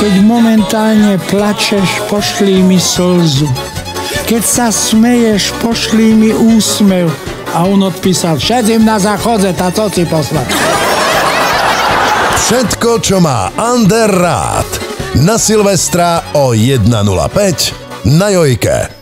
Keď momentálne plačeš, pošli mi slzu. Keď sa smeješ, pošli mi úsmev. A on odpísal, šedím na záchode, tá to si poslal. Všetko, čo má Ander rád. Na Silvestra o 1.05 na Jojke.